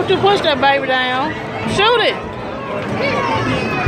Don't you push that baby down. Shoot it.